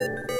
you